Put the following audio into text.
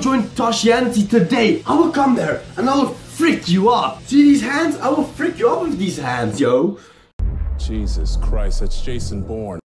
join Toshianti today. I will come there and I will freak you up. See these hands? I will freak you up with these hands, yo. Jesus Christ, that's Jason Bourne.